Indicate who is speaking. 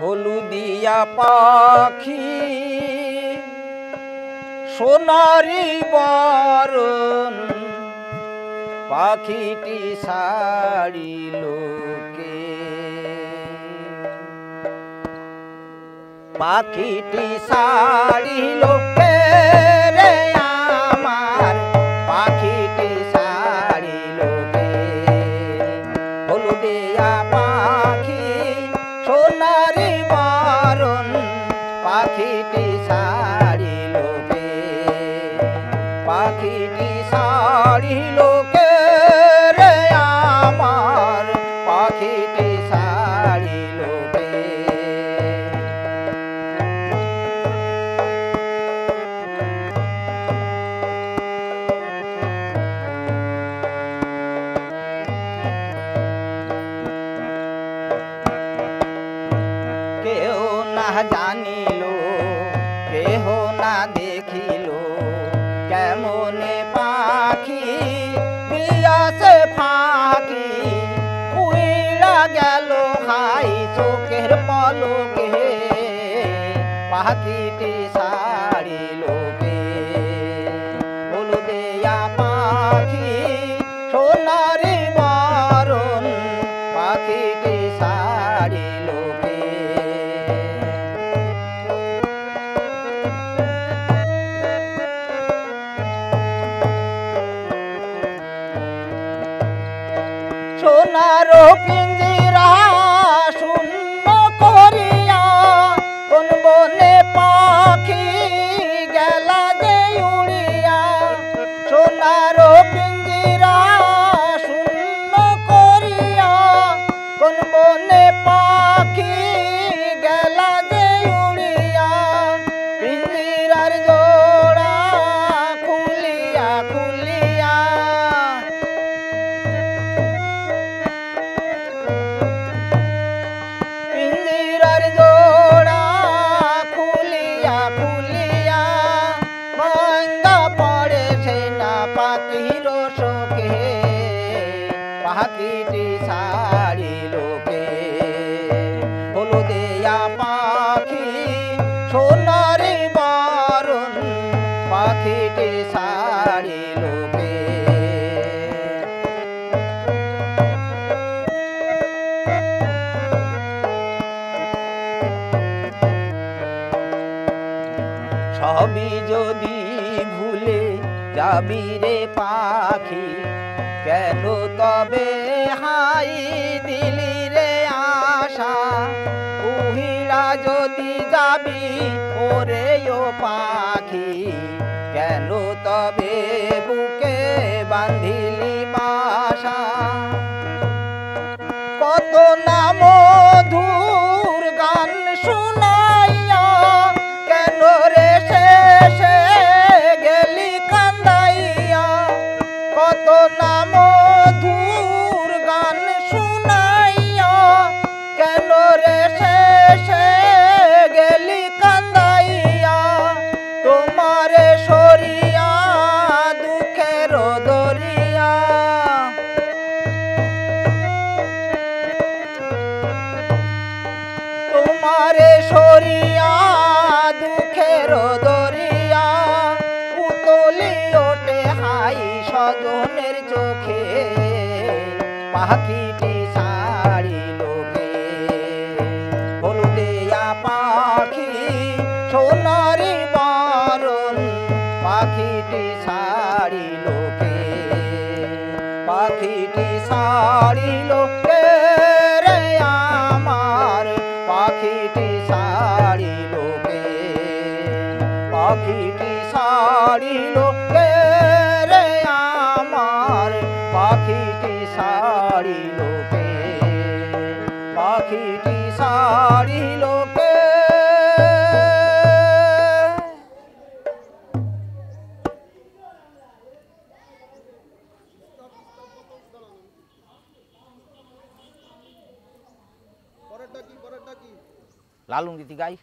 Speaker 1: হলুদিয়া পাখি সোনারি বরণ পাখিটি সারি লোকে। পাখিটি সারি কে পাখিটি সাড়িল কে পাখিটি সাড়িল কে রে আমার পাখিটি সাড়িল কে কেহ না জানিল না দেখিল, কেমনে পাখি দিয়াছে ফাঁকি। উইলা গেল হাই চোখের পলকে, পাখিটি সারিল কে? হলুদিয়া পাখি, সোনারি বরণ, পাখিটি সোনার পিঞ্জিরা শূন্য করিয়া কোন বনে পাখি গেলা যে উড়িয়া। সোনার পিঞ্জিরা শূন্য করিয়া কোন বনে পাখি গেলা যে উড়িয়া। পিঞ্জিরার পাখির শোকে পাখিটি সারি লোকে। হলুদিয়া পাখি, সোনারি বরণ, পাখিটি সারি লোকে। সবই যদি ভুলে যাবি রে পাখি, কেন তবে হাই দিলি রে আশা? উহিরা যদি যাবি ওরে ও পাখি, কেন তবে বুকে বান্ধিলি তোমারে সরিয়া, দুঃখের দরিয়া উতলি ওঠে হাই স্বজনের চোখে, পাখিটি সারি লোকে হলুদিয়া পাখি, সোনারি বরণ, পাখিটি সারি লোকে পাখিটি সারি লোকে সারি লোকে রে আমার। পাখিটি সারি লোকে পাখিটি সারি লোকে লালুন গীতি গাই।